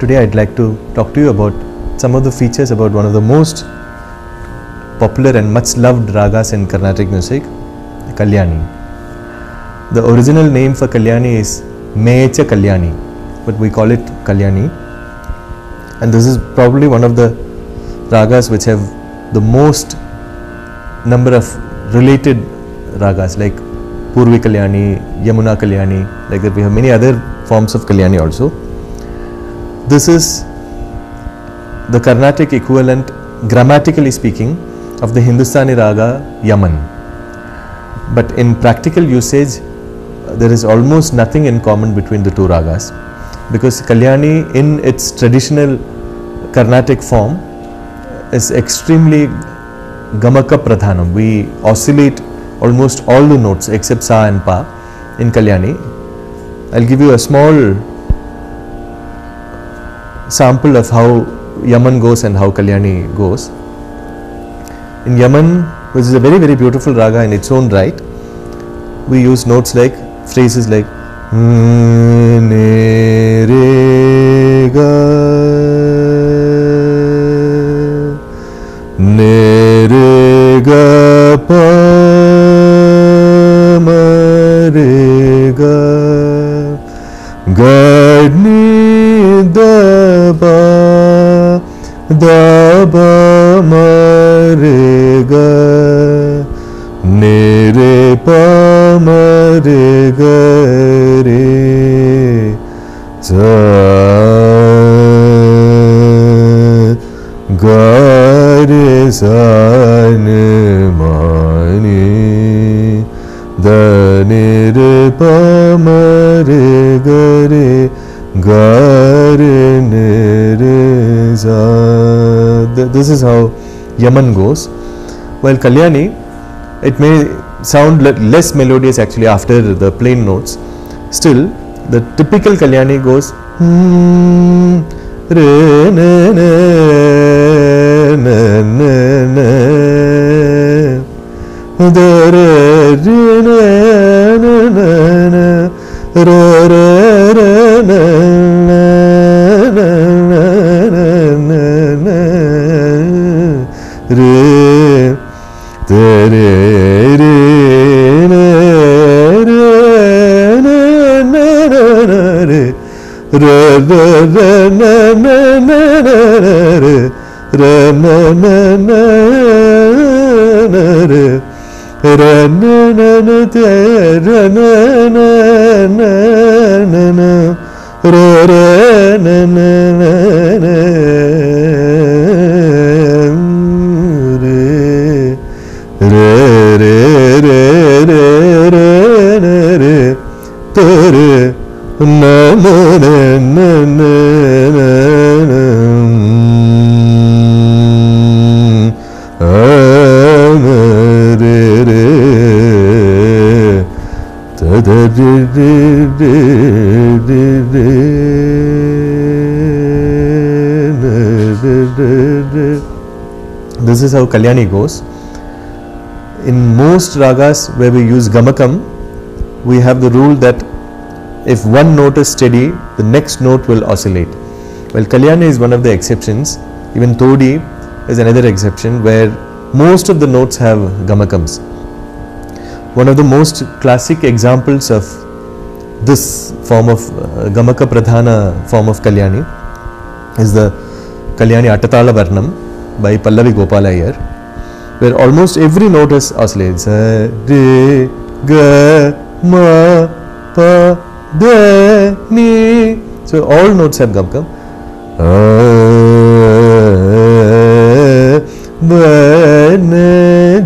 today I'd like to talk to you about some of the features about one of the most popular and much loved ragas in Carnatic music, Kalyani. The original name for Kalyani is Mecha Kalyani, but we call it Kalyani. And this is probably one of the ragas which have the most number of related ragas like Purvi Kalyani, Yamuna Kalyani, like that we have many other forms of Kalyani also. This is the Carnatic equivalent, grammatically speaking, of the Hindustani raga Yaman. But in practical usage, there is almost nothing in common between the two ragas because Kalyani, in its traditional Carnatic form, is extremely Gamaka Pradhanam. We oscillate almost all the notes except Sa and Pa in Kalyani. I'll give you a small sample of how Yaman goes and how Kalyani goes. In Yaman, which is a very very beautiful raga in its own right, we use notes like phrases like the merry go nary प मरे ग रे ग रे सन माने the नेरे प मरे ग This is how Yaman goes. While Kalyani, it may sound less melodious actually after the plain notes. Still, the typical Kalyani goes. Mm, ra ra na na na na na re ra na na na na re ra na na na te ra na na na na na ra ra na na na na this is how Kalyani goes. In most ragas where we use Gamakam, we have the rule that if one note is steady, the next note will oscillate. Well, Kalyani is one of the exceptions. Even Todi is another exception where most of the notes have Gamakams. One of the most classic examples of this form of uh, Gamaka Pradhana form of Kalyani is the Kalyani Atatala Varnam by Pallavi Gopala Iyer, where almost every note is oscillated. Sa, re, ga, ma, pa, de, ni. So all notes have Gamakam. ba, ne,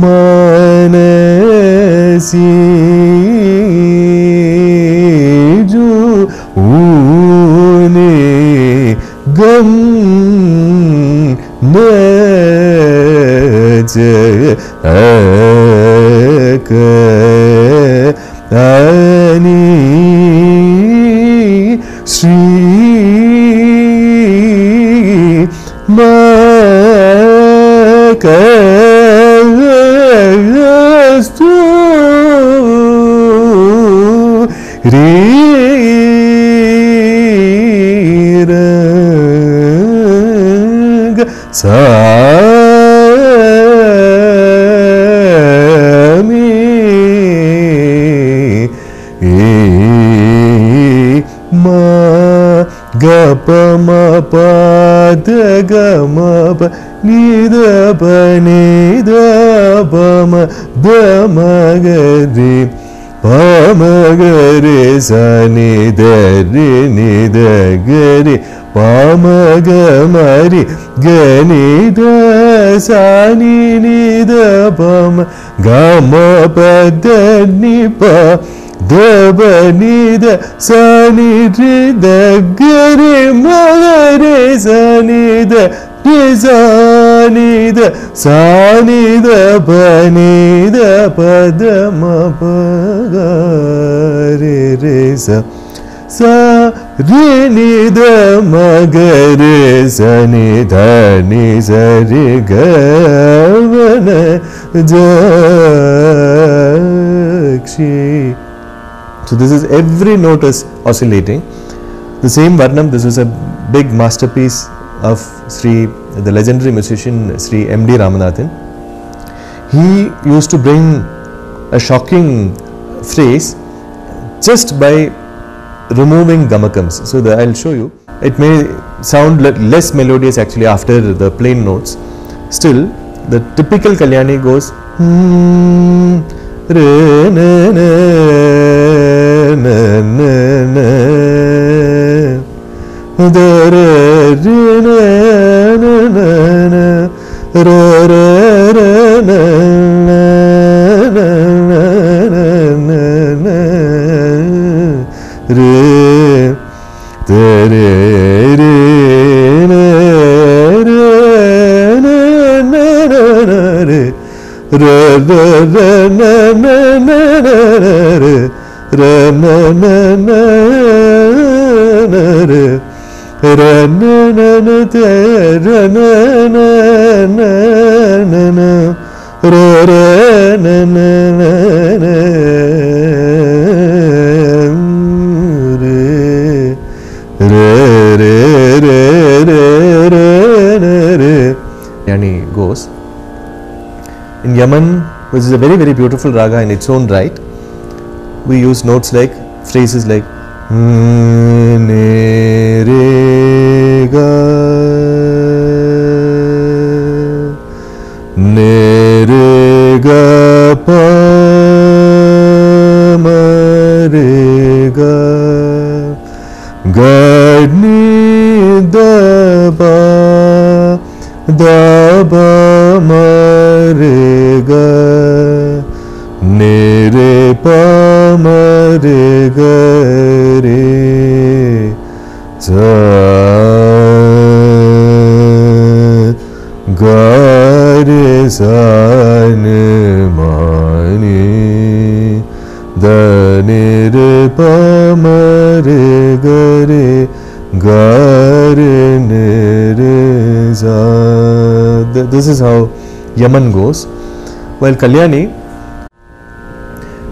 manasi ju une gam ne je ek ani sri ഗ പ മ പ ത ഗ മ പ ni da pa ni da pa ma da ma ga di pa ma ga re sa ni da ri ni da ga ri pa ma ga ma ri ga ni da sa ni ni da pa ma ga ma pa da ni pa द्रपनिद सनि ऋद మగరే సనిద दे सनिद सनि పదమ పగరే मे सार मगरे सनि धनि सरि గవన జక్షి So this is every note is oscillating. The same Varnam, this is a big masterpiece of Sri, the legendary musician Sri M.D. Ramanathan. He used to bring a shocking phrase just by removing gamakams. So the, I'll show you. It may sound less melodious actually after the plain notes. Still, the typical Kalyani goes. "Hmm, re, Yani goes in Yaman, which is a very very beautiful raga in its own right, we use notes like phrases like "Mm, ne, ga, ni, re, za. Th- This is how Yaman goes. While Kalyani,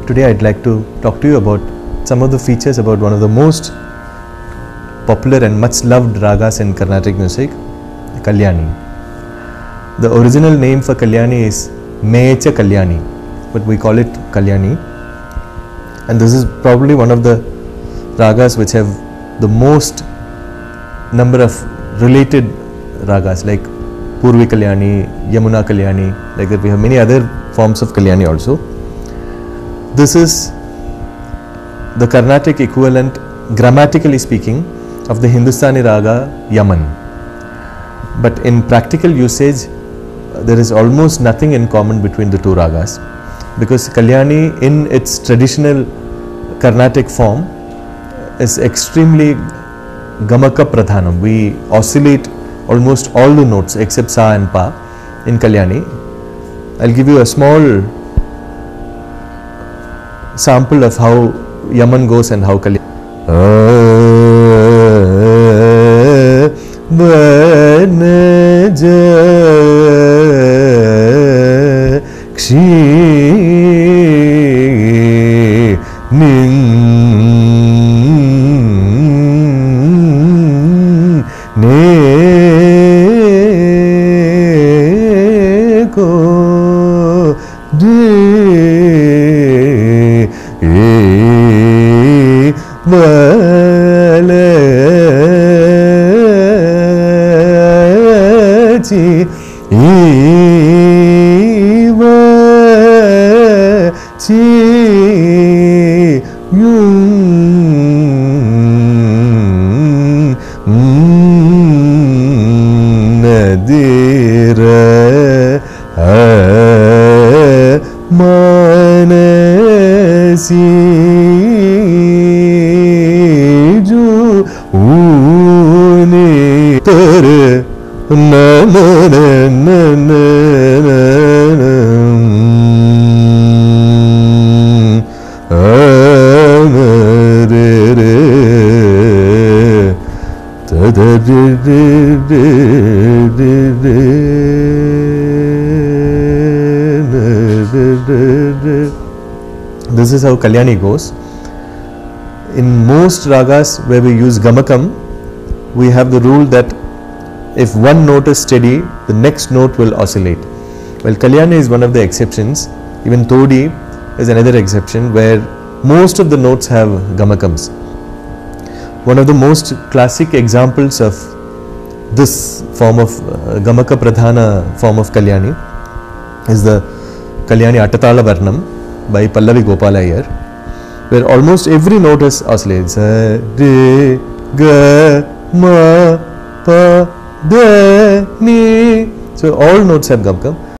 today I'd like to talk to you about some of the features about one of the most popular and much loved ragas in Carnatic music, Kalyani. The original name for Kalyani is Mecha Kalyani, but we call it Kalyani. And this is probably one of the ragas which have the most number of related ragas like Purvi Kalyani, Yamuna Kalyani, like that we have many other forms of Kalyani also. This is the Carnatic equivalent, grammatically speaking, of the Hindustani raga Yaman. but in practical usage, there is almost nothing in common between the two ragas because Kalyani, in its traditional Carnatic form, is extremely gamaka pradhanam. We oscillate almost all the notes except sa and pa in Kalyani. I'll give you a small sample of how Yaman goes and how Kalyani. Uh, क्षीणिं E يسجوني ترى na na na na na na da da da da da da This is how Kalyani goes. In most ragas where we use Gamakam, we have the rule that if one note is steady, the next note will oscillate. Well, Kalyani is one of the exceptions. Even Todi is another exception where most of the notes have Gamakams. One of the most classic examples of this form of uh, Gamaka Pradhana form of Kalyani is the Kalyani Atatala Varnam by Pallavi Gopala Iyer, where almost every note is oscillated. Sa, re, ga, ma, pa, de, ni. So all notes have Gamakam.